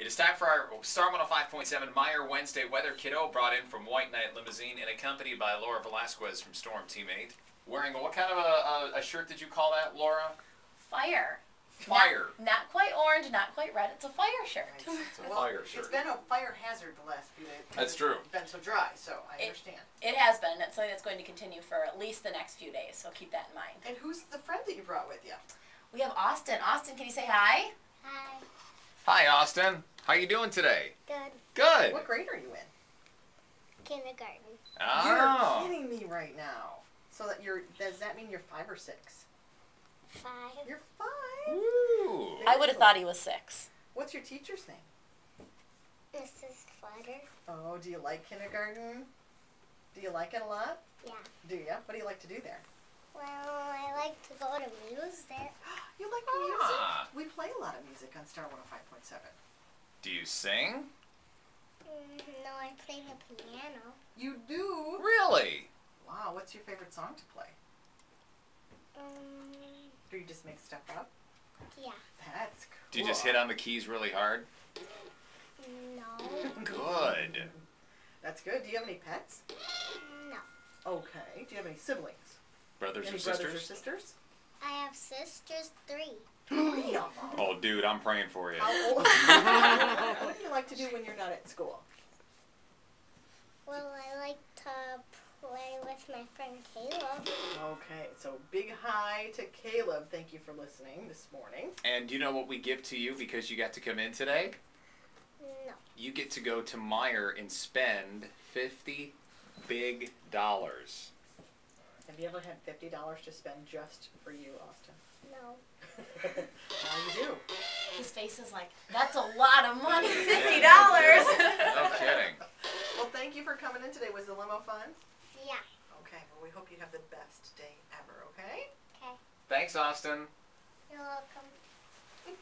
It is time for our Star 105.7 Meijer Wednesday weather kiddo brought in from White Knight Limousine and accompanied by Laura Velasquez from Storm Team 8. Wearing what kind of a, a, a shirt did you call that, Laura? Fire. Fire. Not, not quite orange, not quite red. It's a fire shirt. It's a Well, fire It's shirt. been a fire hazard the last few days. That's true. It's been so dry, so I It- understand. It has been. It's something that's going to continue for at least the next few days, so keep that in mind. And who's the friend that you brought with you? We have Austin. Austin, can you say hi? Hi. Hi, Austin. How are you doing today? Good. Good. What grade are you in? Kindergarten. Oh. You're kidding me right now. So that you're does that mean you're five or six? Five. You're five. Ooh. I would have thought he was six. What's your teacher's name? Mrs. Flutter. Oh, do you like kindergarten? Do you like it a lot? Yeah. Do you? What do you like to do there? Well, I like to go to music. You like Ah. music? We play a lot of music on Star 105.7. Do you sing? Mm, no, I play the piano. You do? Really? Wow, what's your favorite song to play? Um, Do you just make stuff up? yeah. That's cool. Do you just hit on the keys really hard? No. Good. That's good. Do you have any pets? No. Okay. Do you have any siblings? Brothers any or brothers sisters? or sisters? I have sisters, three. Three of them. Oh, dude, I'm praying for you. How old? what do you like to do when you're not at school? Well, I like to play with my friend Caleb. Okay, so big hi to Caleb. Thank you for listening this morning. And do you know what we give to you because you got to come in today? No. You get to go to Meijer and spend 50 big dollars. Have you ever had fifty dollars to spend just for you, Austin? No. now you do. His face is like, that's a lot of money, fifty dollars. No kidding. Well, thank you for coming in today. Was the limo fun? Yeah. Okay. Well, we hope you have the best day ever. Okay. Okay. Thanks, Austin. You're welcome.